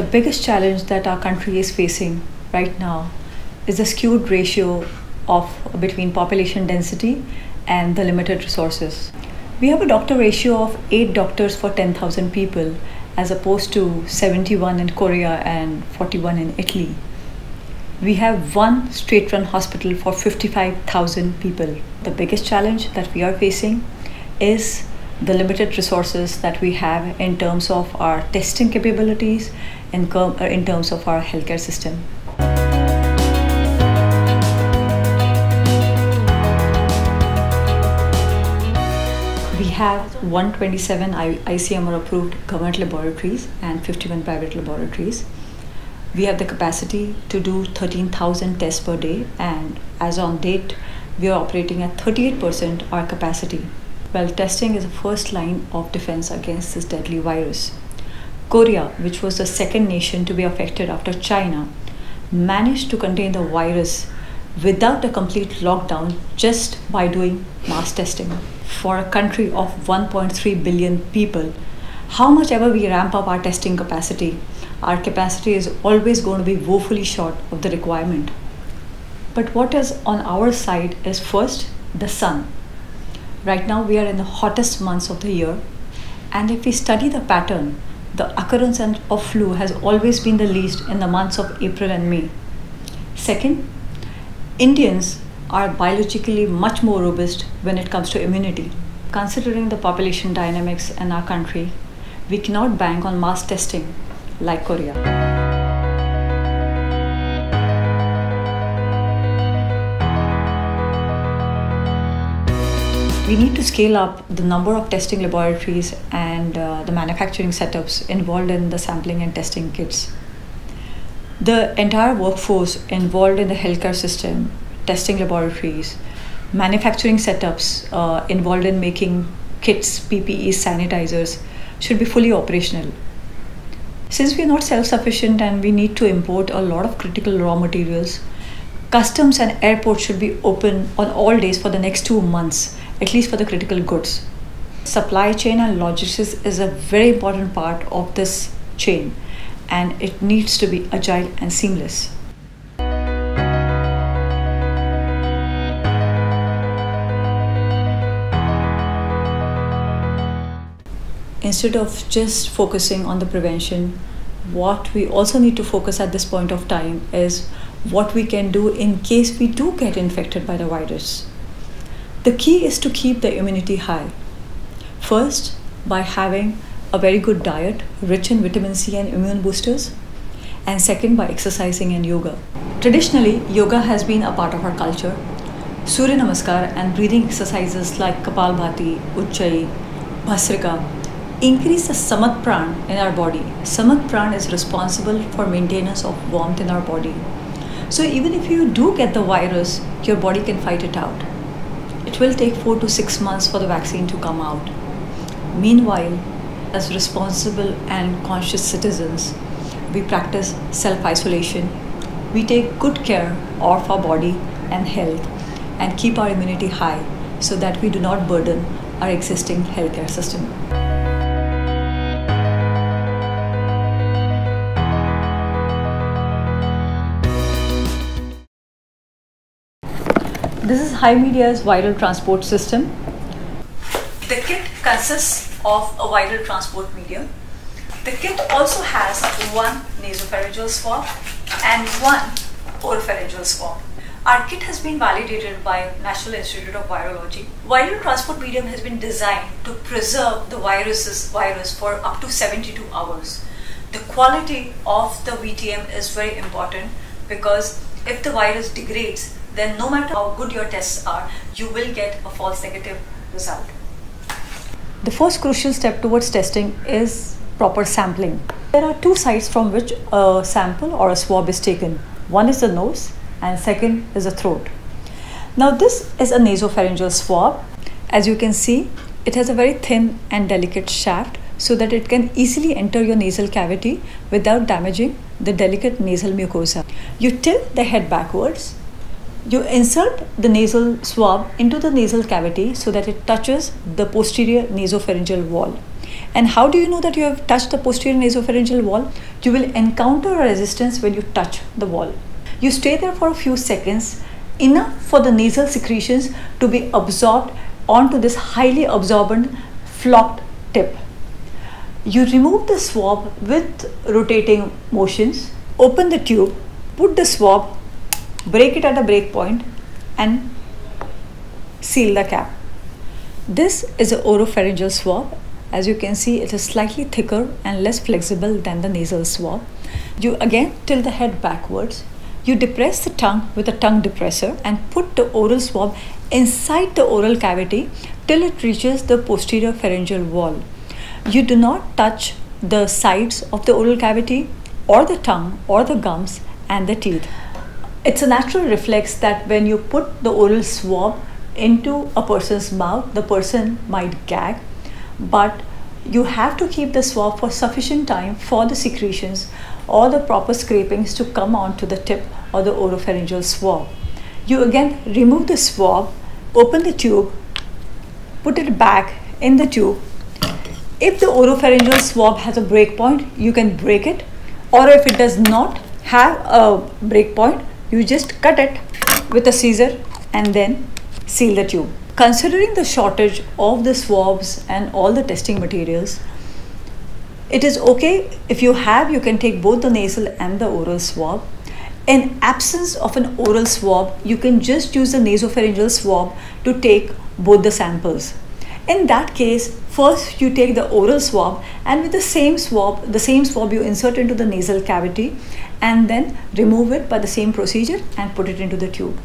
The biggest challenge that our country is facing right now is the skewed ratio of between population density and the limited resources. We have a doctor ratio of 8 doctors for 10,000 people as opposed to 71 in Korea and 41 in Italy. We have one straight run hospital for 55,000 people. The biggest challenge that we are facing is the limited resources that we have in terms of our testing capabilities and uh, in terms of our healthcare system. We have 127 ICMR approved government laboratories and 51 private laboratories. We have the capacity to do 13,000 tests per day, and as on date, we are operating at 38% our capacity. Well, testing is the first line of defense against this deadly virus. Korea, which was the second nation to be affected after China, managed to contain the virus without a complete lockdown just by doing mass testing. For a country of 1.3 billion people, how much ever we ramp up our testing capacity, our capacity is always going to be woefully short of the requirement. But what is on our side is first the sun. Right now, we are in the hottest months of the year, and if we study the pattern, the occurrence of flu has always been the least in the months of April and May. Second, Indians are biologically much more robust when it comes to immunity. Considering the population dynamics in our country, we cannot bank on mass testing like Korea. We need to scale up the number of testing laboratories and uh, the manufacturing setups involved in the sampling and testing kits. The entire workforce involved in the healthcare system, testing laboratories, manufacturing setups uh, involved in making kits, PPE, sanitizers should be fully operational. Since we are not self sufficient and we need to import a lot of critical raw materials, customs and airports should be open on all days for the next two months at least for the critical goods. Supply chain and logistics is a very important part of this chain and it needs to be agile and seamless. Instead of just focusing on the prevention, what we also need to focus at this point of time is what we can do in case we do get infected by the virus. The key is to keep the immunity high. First, by having a very good diet rich in vitamin C and immune boosters, and second, by exercising and yoga. Traditionally, yoga has been a part of our culture. Surya Namaskar and breathing exercises like Kapalbhati, Ujjayi, Bhastrika increase the Samat Pran in our body. Samat Pran is responsible for maintenance of warmth in our body. So even if you do get the virus, your body can fight it out. It will take four to six months for the vaccine to come out. Meanwhile, as responsible and conscious citizens, we practice self isolation. We take good care of our body and health and keep our immunity high so that we do not burden our existing healthcare system. This is HiMedia's viral transport system. The kit consists of a viral transport medium. The kit also has one nasopharyngeal swab and one oropharyngeal swab. Our kit has been validated by National Institute of Virology. Viral transport medium has been designed to preserve the virus's virus for up to 72 hours. The quality of the VTM is very important because if the virus degrades, then no matter how good your tests are, you will get a false negative result. The first crucial step towards testing is proper sampling. There are two sites from which a sample or a swab is taken. One is the nose and second is the throat. Now this is a nasopharyngeal swab. As you can see, it has a very thin and delicate shaft so that it can easily enter your nasal cavity without damaging the delicate nasal mucosa. You tilt the head backwards you insert the nasal swab into the nasal cavity so that it touches the posterior nasopharyngeal wall. And how do you know that you have touched the posterior nasopharyngeal wall? You will encounter a resistance when you touch the wall. You stay there for a few seconds, enough for the nasal secretions to be absorbed onto this highly absorbent flocked tip. You remove the swab with rotating motions, open the tube, put the swab, break it at the break point and seal the cap. This is an oropharyngeal swab. As you can see, it is slightly thicker and less flexible than the nasal swab. You again tilt the head backwards. You depress the tongue with a tongue depressor and put the oral swab inside the oral cavity till it reaches the posterior pharyngeal wall. You do not touch the sides of the oral cavity or the tongue or the gums and the teeth. It's a natural reflex that when you put the oral swab into a person's mouth, the person might gag, but you have to keep the swab for sufficient time for the secretions or the proper scrapings to come onto the tip or the oropharyngeal swab. You again remove the swab, open the tube, put it back in the tube. If the oropharyngeal swab has a break point, you can break it, or if it does not have a break point, you just cut it with a scissor and then seal the tube. Considering the shortage of the swabs and all the testing materials, it is okay if you have, you can take both the nasal and the oral swab. In absence of an oral swab, you can just use the nasopharyngeal swab to take both the samples. In that case, first you take the oral swab and with the same swab, the same swab you insert into the nasal cavity and then remove it by the same procedure and put it into the tube.